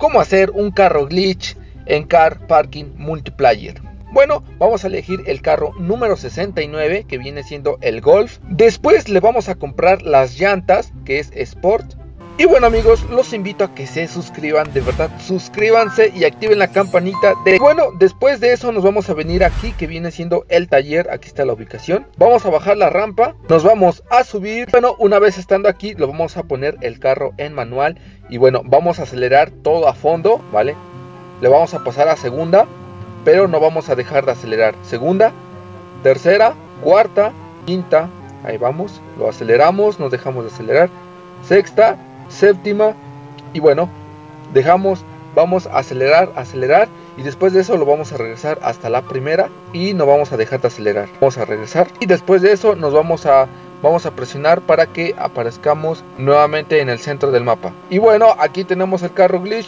cómo hacer un carro glitch en Car Parking Multiplayer. Bueno, vamos a elegir el carro número 69 que viene siendo el Golf. Después le vamos a comprar las llantas que es Sport. Y bueno amigos, los invito a que se suscriban, de verdad, suscríbanse y activen la campanita de... Bueno, después de eso nos vamos a venir aquí que viene siendo el taller, aquí está la ubicación. Vamos a bajar la rampa, nos vamos a subir. Bueno, una vez estando aquí, lo vamos a poner el carro en manual. Y bueno, vamos a acelerar todo a fondo, ¿vale? Le vamos a pasar a segunda, pero no vamos a dejar de acelerar. Segunda, tercera, cuarta, quinta, ahí vamos, lo aceleramos, nos dejamos de acelerar. Sexta, séptima y bueno, dejamos, vamos a acelerar, acelerar y después de eso lo vamos a regresar hasta la primera y no vamos a dejar de acelerar. Vamos a regresar y después de eso nos vamos a vamos a presionar para que aparezcamos nuevamente en el centro del mapa. Y bueno, aquí tenemos el carro glitch